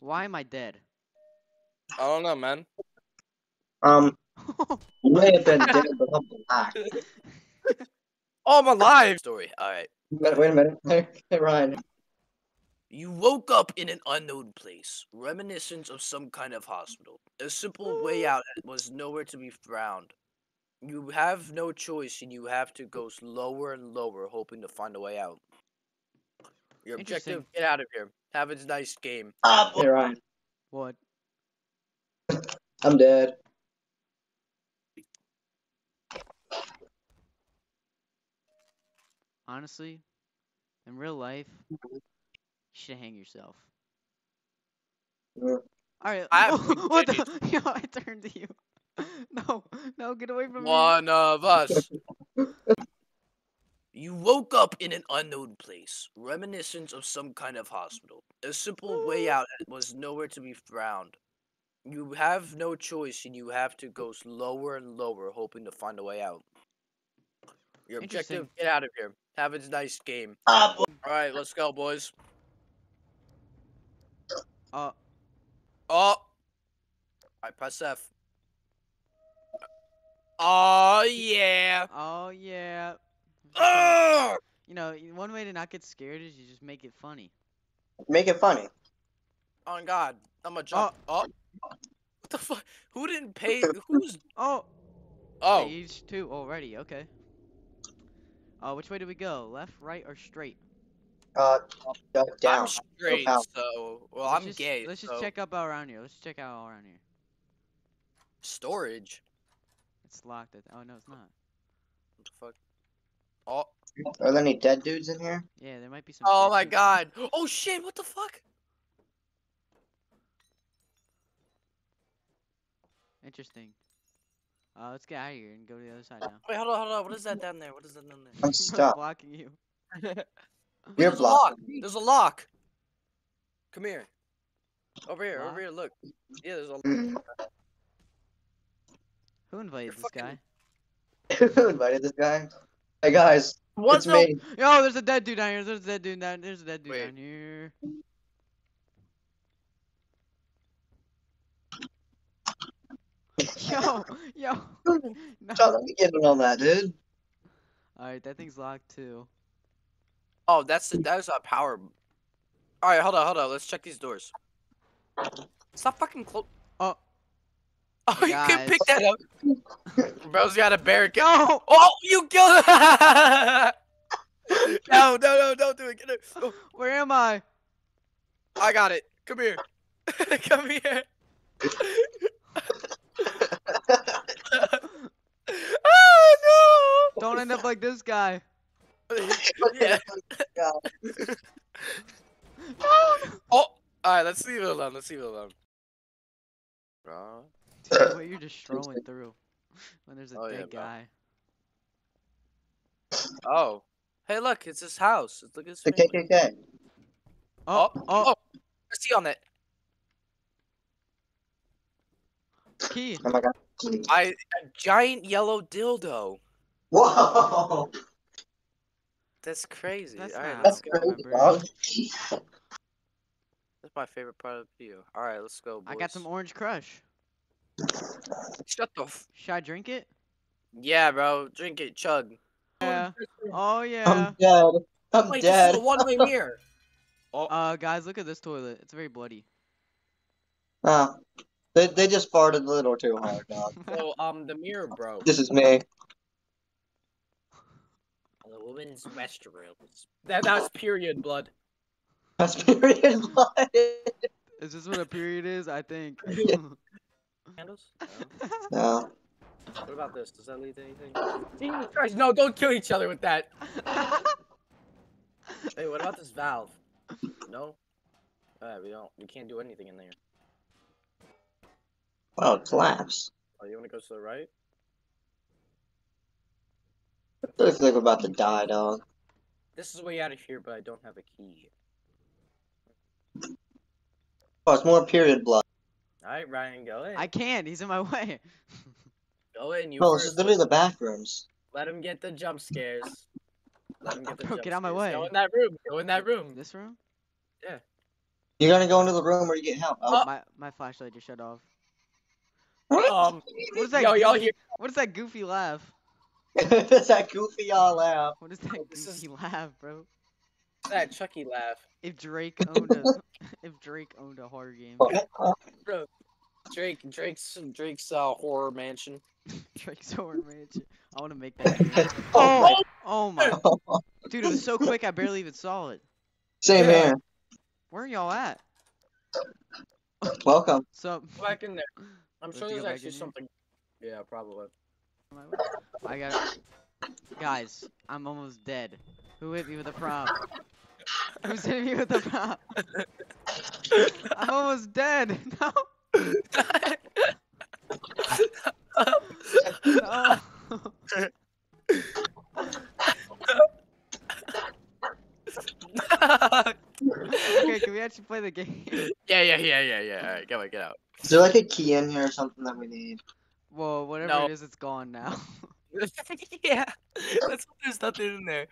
Why am I dead? I don't know, man. Um, you may have been dead, but I'm alive. Oh, I'm alive. Story. All right. Wait, wait a minute. Hey, hey, Ryan. You woke up in an unknown place, reminiscent of some kind of hospital. A simple way out was nowhere to be found. You have no choice and you have to go lower and lower, hoping to find a way out. Your objective, get out of here. Have a nice game. Ah, hey, Ryan. what? I'm dead. Honestly, in real life, you should hang yourself. Yeah. Alright. I have what the? Yo, I turned to you. No, no, get away from me. One of us. You woke up in an unknown place, reminiscent of some kind of hospital. A simple way out was nowhere to be found. You have no choice and you have to go lower and lower, hoping to find a way out. Your objective, get out of here. Have a nice game. Ah, Alright, let's go, boys. Uh, Oh! I press F. Oh, yeah! oh yeah. Ugh! You know, one way to not get scared is you just make it funny. Make it funny. Oh my god, I'm gonna jump. Oh. What the fuck? Who didn't pay? Who's. Oh, Oh, stage two already. Okay. Uh, which way do we go? Left, right, or straight? Uh, uh, down. I'm straight, down. so. Well, Let's I'm just, gay. Let's just check up around here. Let's check out around here. Storage. It's locked. At, oh no, it's not. What the fuck? Oh. Are there any dead dudes in here? Yeah, there might be some. Oh my people. god. Oh shit, what the fuck? Interesting. Uh, let's get out of here and go to the other side now. Wait, hold on, hold on. What is that down there? What is that down there? I'm I'm stuck. blocking you. You're There's a lock. There's a lock. Come here. Over here, Lock? over here, look. Yeah, there's a lock. Who invited You're this fucking- guy? Who invited this guy? Hey guys, What's it's me. Yo, there's a dead dude down here. There's a dead dude down. There's a dead dude Wait. down here. Yo, yo. No. John, let me get in on that, dude. All right, that thing's locked too. Oh, that's the, that's our power. All right, hold on, hold on. Let's check these doors. Stop fucking close. Oh. You can pick that up. Bro's got a barricade. No. Oh, you killed No, no, no, don't do it. Get it. Oh, Where am I? I got it. Come here. Come here. oh no. Don't end up like this guy. yeah. No. Oh. All right. Let's leave it alone. Let's leave it alone. Bro. Dude, uh, what you're just strolling through when there's a Oh, yeah, dead bro. guy. Oh. Hey, look. It's his house. Look at his The family. KKK. Oh, Oh, oh, oh. Let's see on that. key. Oh my god. I a giant yellow dildo. Whoa! That's crazy. That's All right, not- let's go. crazy, remember. dog. That's my favorite part of the video. All right, let's go. Boys. I got some orange crush. Shut the. F- Should I drink it? yeah, bro. Drink it, chug. Yeah. Oh yeah. I'm dead. I'm Wait, this is dead. a one-way mirror. Oh, Uh, guys, look at this toilet. It's very bloody. Oh. They, they just farted a little too hard, dog. so um, the mirror broke. This is me. The woman's restroom. That that was period blood. That's period blood. Is this what a period is? I think. Candles? No. No. What about this? Does that lead to anything? Jesus Christ! No, don't kill each other with that. Hey, what about this valve? No. Alright, we don't. We can't do anything in there. Wow, it collapsed. Oh, you want to go to the right? I looks like we're about to die, dog. This is way out of here, but I don't have a key. Oh, it's more period blood. All right, Ryan, go in. I can't. He's in my way. Go in. You No, this first. is literally the bathrooms. Let him get the jump scares. Let him get the Bro, jump get out my way. Go in that room. Go in that room. This room? Yeah, You're gonna go into the room where you get help? Oh. My my flashlight just shut off. Um, What is that? yo, y'all goofy- hear? What is that goofy laugh? That's that goofy y'all laugh. What is that This is- goofy laugh, bro? That Chucky laugh, If Drake owned a if Drake owned a horror game, bro. Drake, Drake's, Drake's uh, horror mansion. Drake's horror mansion. I want to make that. Oh, Oh my, dude, it was so quick I barely even saw it. Same Yeah. here. Where are y'all at? Welcome. So back in there. I'm Let's sure there's actually in here. something. Yeah, probably. I got guys. I'm almost dead. Who hit me with a prop? Who's hitting me with a prop? I'm almost dead. No. No. Okay, can we actually play the game? yeah, yeah, yeah, yeah, yeah. All right, go on, get out. Is there like a key in here or something that we need? Whoa, whatever No. it is, it's gone now. yeah, that's there's nothing in there.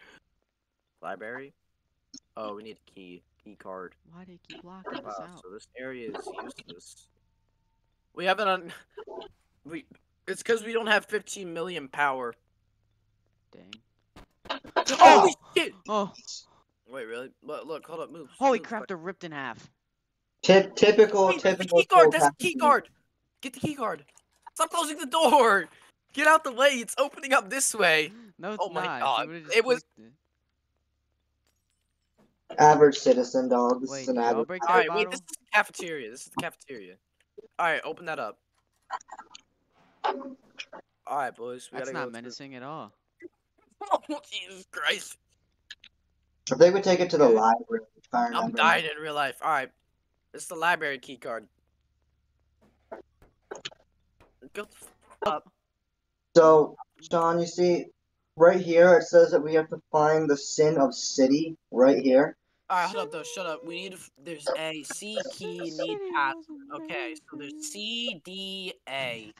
Library. Oh, we need a key. Key card. Why do you keep locking us Wow, out? so this area is useless. We haven't un. We. It's because we don't have 15 million power. Dang. Holy oh! shit! Oh, Wait, really? Look, look, hold up, move. holy move, crap! They're ripped in half. Tip, typical, Wait, that's the typical. key card. That's the key card. Get the key card. Stop closing the door. Get out the way. It's opening up this way. No, it's Oh my not. if God, you would've it was- clicked Average citizen dog. This Wait, is an average. break All that right, bottle? wait. This is the cafeteria. This is the cafeteria. All right, open that up. All right, boys. We That's gotta not go. menacing at all. Oh, Jesus Christ! If they would take it to the library, I I'm remember. dying in real life. All right, it's the library key card. Go the f- up. So, Shaun, you see, right here it says that we have to find the sin of city. Right here. All right, hold up though. Shut up. We need. There's a C key need pass. Okay, so there's C D A.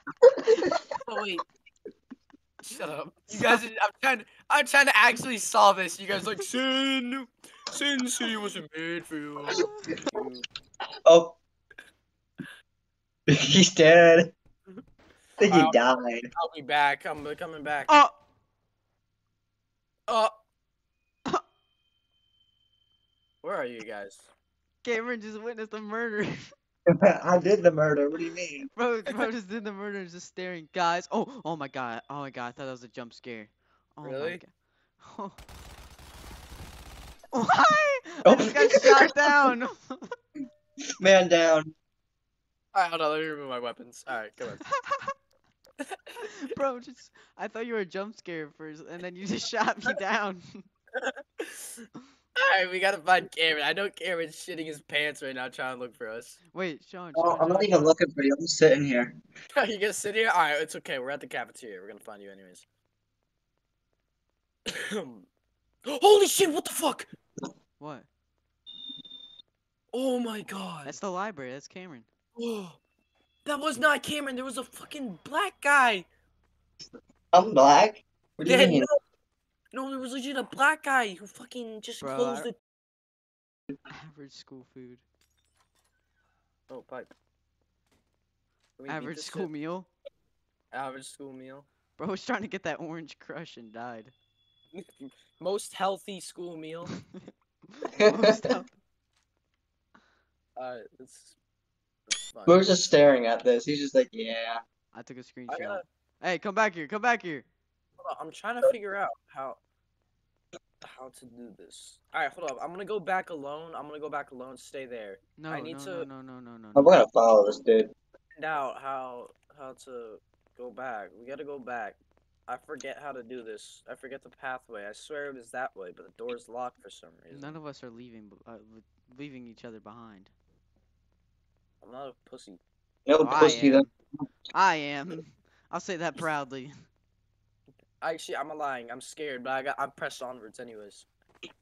Oh wait. Shut up. You guys. are- I'm trying. To, I'm trying to actually solve this. You guys like sin. Sin City wasn't made for you. Oh. He's dead. I think he Ow. died. I'll be back. I'm coming back. Oh, Uh. Where are you guys? Cameron just witnessed a murder. I did the murder. What do you mean? bro, bro just did the murder, just staring. Guys, oh, oh my god, oh my god, I thought that was a jump scare. Oh my Really? god. Oh. Why? I Oh. just got shot down. Man down. Alright, hold on. Let me remove my weapons. Alright, come on. bro, just I thought you were a jump scare first, and then you just shot me down. Alright, we gotta find Cameron. I know Cameron's shitting his pants right now trying to look for us. Wait, Shaun, Oh, I'm not even looking for you. I'm just sitting here. Are you gonna sit here? Alright, it's okay. We're at the cafeteria. We're gonna find you anyways. Holy shit, what the fuck? What? Oh my god. That's the library. That's Cameron. Oh, that was not Cameron. There was a fucking black guy. I'm black. What do you mean? no, no, there was legit a black guy who fucking just Bro, closed I- the. Average school food. Oh, pipe. Can we Average school shit? meal. Average school meal. Bro was trying to get that orange crush and died. Most healthy school meal. Most health- Alright, that's. that's. We're just staring at this. He's just like, yeah. I took a uh, screenshot. gotta, Hey, come back here. Come back here. Hold on, I'm trying to figure out how how to do this. Alright, hold up. I'm gonna go back alone. I'm gonna go back alone. Stay there. No, I need no, to- no, no, no, no, no. I'm gonna follow this dude. Find out how how to go back. We gotta go back. I forget how to do this. I forget the pathway. I swear it was that way, but the door's locked for some reason. None of us are leaving, uh, leaving each other behind. I'm not a pussy. No Oh, I pussy am. then. I am. I'll say that proudly. Actually, I'm lying. I'm scared, but I got I'm pressed onwards anyways.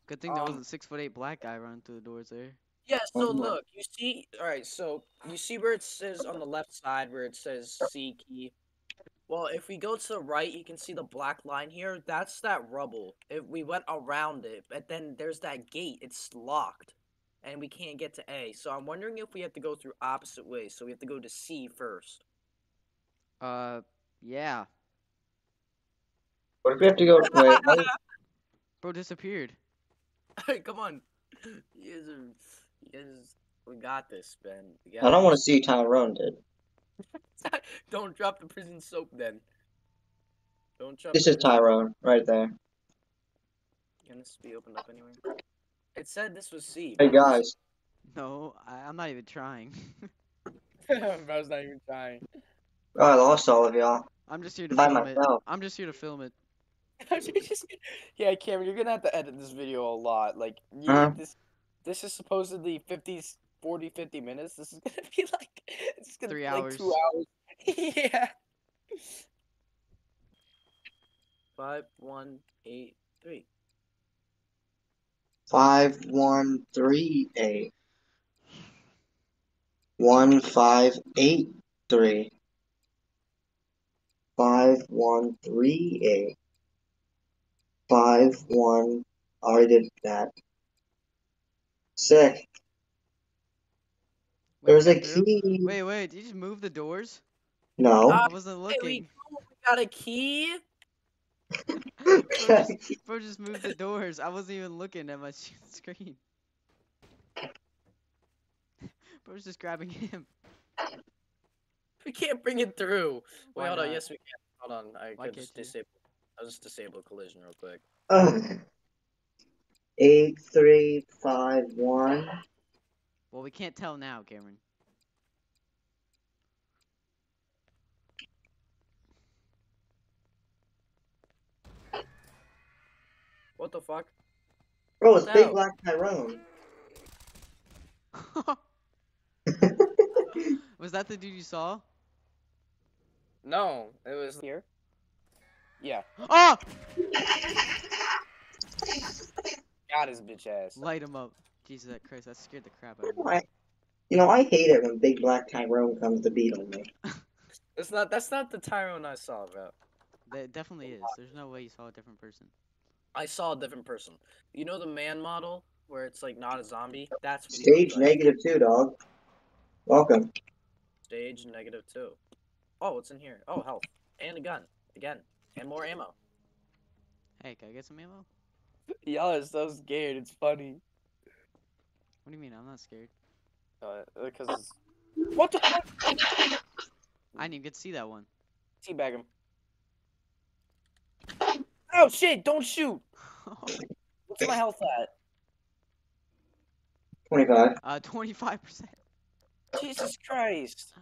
Good thing there Um, was a six foot eight black guy running through the doors there. Yeah, so Oh look, you see, all right, so you see where it says on the left side where it says C key. Well, if we go to the right, you can see the black line here. That's that rubble. If we went around it, but then there's that gate. It's locked. and we can't get to A. So I'm wondering if we have to go through opposite ways. So we have to go to C first. Uh, yeah. What if we have to go? Wait, wait. Bro disappeared. Come on. You guys are, you guys, we got this, Ben. We I don't want to see Tyrone dead. Don't drop the prison soap then. Don't drop. This is prison- Tyrone right there. Can this be opened up anyway? It said this was C. Hey guys, No, I, I'm not even trying. Bro's not even trying. oh, I lost all of y'all. I'm just here to By film it. I'm just here to film it. You're just- yeah, Cameron, you're gonna have to edit this video a lot. Like, you, Uh-huh. this, this is supposedly 50, 40, 50 minutes. This is gonna be like, it's gonna Three be like two hours. hours. yeah. Five, one, eight, three. Five one three eight. One five eight three. Five one three eight. Five one. Already did that. Sick. Wait, There's a key. Wait, wait, did you just move the doors? No. Ah, I wasn't Hey, we, looking. we got a key. Bro just, bro just moved the doors. I wasn't even looking at my sh- screen. Bro's just grabbing him. We can't bring it through. Wait, Why hold on. Yes, we can. Hold on. I Why could can't just disable. I'll just disable collision real quick. Ugh. Eight three five one. Well, we can't tell now, Cameron. What the fuck? Bro, it's Big Black Tyrone. Was that the dude you saw? No, it was here. Yeah, Oh! got his bitch ass. Light him up. Jesus Christ, that scared the crap out of me. You know, I hate it when Big Black Tyrone comes to beat on me. That's not. That's not the Tyrone I saw, bro. That definitely is. There's no way you saw a different person. I saw a different person. You know the man model where it's like not a zombie. That's what Stage like. negative two, dog. Welcome. Stage negative two. Oh, what's in here? Oh, health and a gun again and more ammo. Hey, can I get some ammo? Y'all are so scared. It's funny. What do you mean? I'm not scared. Uh, because what the fuck? I didn't even get to see that one. Teabag him. Oh shit! Don't shoot. What's my health at? 25. uh, 25%. Jesus Christ!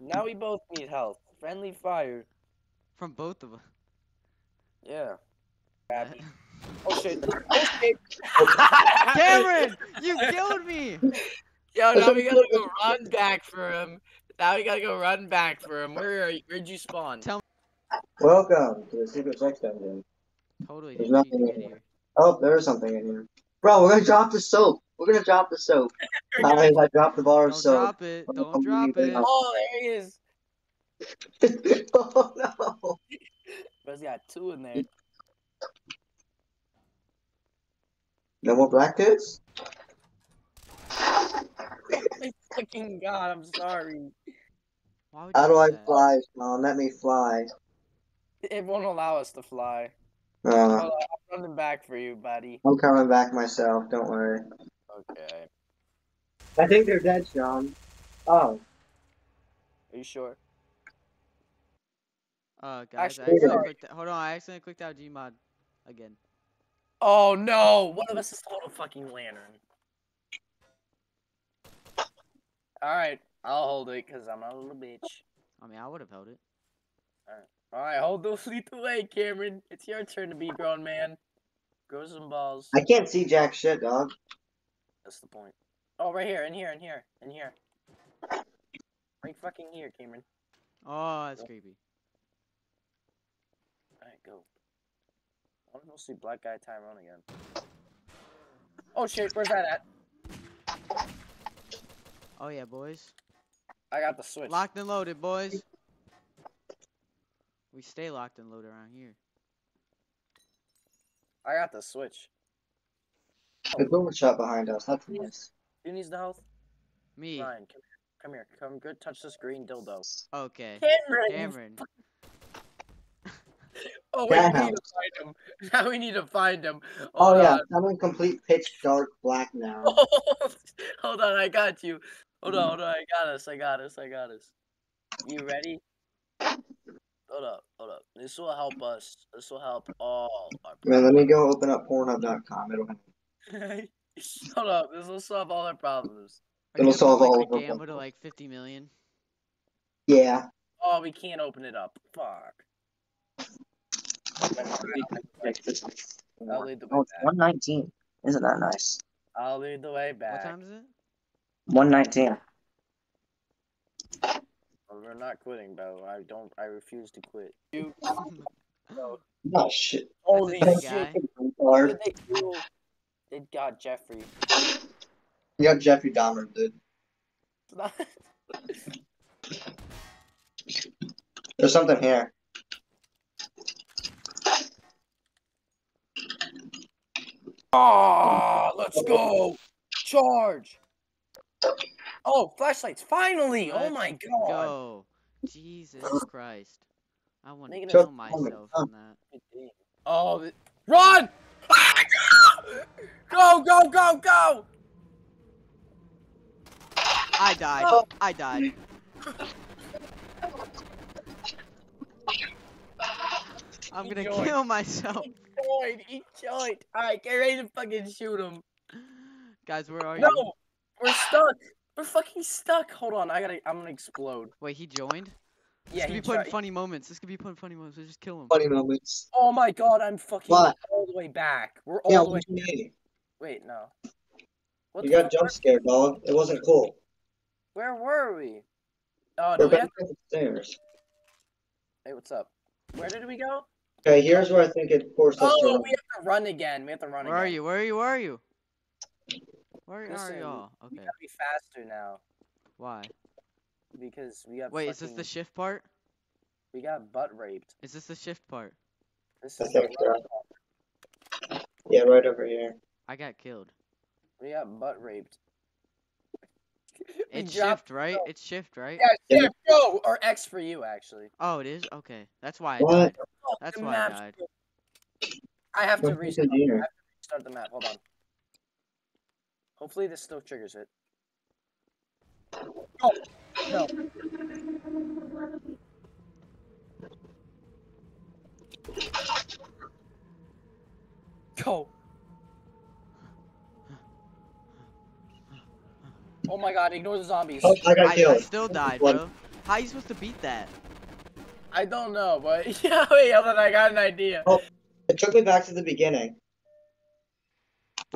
Now we both need health. Friendly fire. From both of us. Yeah. Happy. Oh shit! Oh shit! Cameron! You killed me! Yo, now we gotta go run back for him. Now we gotta go run back for him. Where are you? Where'd you spawn? Tell- me. Welcome to the secret sex dungeon. Totally There's didn't cheat to nothing in here. here. Oh, there is something in here. Bro, we're gonna drop the soap. We're gonna drop the soap. Guys, I dropped the bar of Don't soap. drop it. Don't drop it it. Oh, there he is. oh no. Bro's got two in there. No more black tits? My fucking god! I'm sorry. Why would you How do I that? fly, Shaun? Let me fly. It won't allow us to fly. Uh, I'm coming back for you, buddy. I'm coming back myself, don't worry. Okay. I think they're dead, Shaun. Oh, Are you sure? Uh, guys, I Actually, accidentally yeah. clicked. Hold on, I accidentally clicked out Gmod again. Oh no! One of us is hold a fucking lantern. Alright, I'll hold it because I'm a little bitch. I mean, I would have held it. Alright, hold those lead away, Cameron. It's your turn to be grown man. Grow some balls. I can't see jack shit, dog. That's the point. Oh, right here, in here, in here, in here. Right fucking here, Cameron. Oh, that's creepy. Alright, go. I want to go see Black Guy Tyrone again. Oh shit, where's that at? Oh yeah, boys. I got the switch. Locked and loaded, boys. We stay locked and loaded around here. I got the switch. The door shot behind us. That's nice. Who needs the health? Me. Ryan, come here. Come here. Come good. Touch this green dildo. Okay. Cameron. Cameron. Oh wait, we Damn. need to find him. Now we need to find him. Oh yeah, on. I'm in complete pitch dark black now. hold on, I got you. Hold on, hold on, I got us, I got us, I got us. You ready? Hold up, hold up. This will help us. This will help all our Man, let me go open up Pornhub.com. It'll have Hold up, this will solve all our problems. Are It'll gonna solve put, all like, of the our gamble to like 50 million? Yeah. Oh, we can't open it up. Fuck. I'll lead the way Oh, it's back. 119. Isn't that nice? I'll lead the way back. What time is it? 119. Oh, We're not quitting, bro. I don't. I refuse to quit. You. No. Oh shit. Holy That's a shit! What did they do? They got Jeffrey. You got Jeffrey Dahmer, dude. There's something here. Oh, let's go! Charge! Oh, flashlights! Finally! oh Let's my god! Go. Jesus Christ. I want to kill myself from that. Oh, run! Ah, go! Go! Go! Go! Go! I died. Oh. I died. I'm gonna kill myself. Join! He joined! Alright, get ready to fucking shoot him! Guys, where are you? No! We're stuck! We're fucking stuck! Hold on, I gotta. I'm gonna explode. Wait, he joined? This Yeah, could be putting tried. funny moments. This could be putting funny moments. So just kill him. Funny moments. Oh my god, I'm fucking What? all the way back. We're all Yeah, the way. what you mean? Wait, no. What You got fuck? jump scared, dog. It wasn't cool. Where were we? Oh, We're no, we have... back the stairs. Hey, what's up? Where did we go? Okay, here's where I think it forced us Oh, run. we have to run again. We have to run Where again. are you? Where are you? Where are you? Where are y'all? Okay. We gotta be faster now Why? because we got. Wait, is this the shift part? We got butt raped. Is this the shift part? This is the think run so. part. Yeah, right over here. I got killed. We got butt raped. It's shift, right? It's shift, right? Yeah, Yeah. shift, go or X for you actually. Oh, it is? Okay. That's why I What? died. That's the why I died. good. I have to restart. I have to restart the map. Hold on. Hopefully this still triggers it. Oh no. Go. Oh my god, ignore the zombies. Oh, I got I, I still died, bro. How are you supposed to beat that? I don't know, but yeah, wait, hold on, I got an idea. Oh. It took me back to the beginning.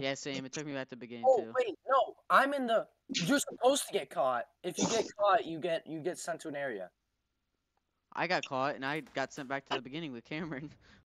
Yeah, same. It took me back to the beginning Oh too. wait, no, I'm in the. You're supposed to get caught. If you get caught, you get you get sent to an area. I got caught and I got sent back to the beginning with Cameron.